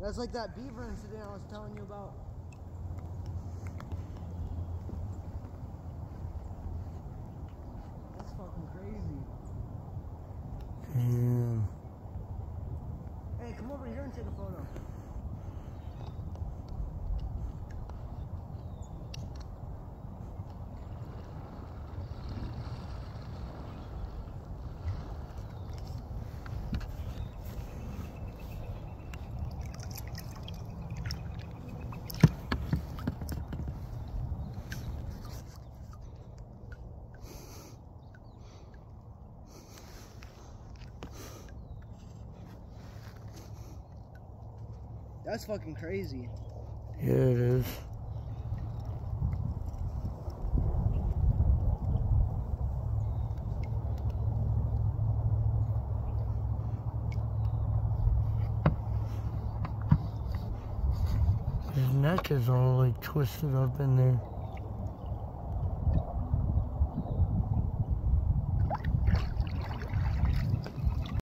That's like that beaver incident I was telling you about. That's fucking crazy. Damn. Hey, come over here and take a photo. That's fucking crazy. Yeah, it is. His neck is all like twisted up in there.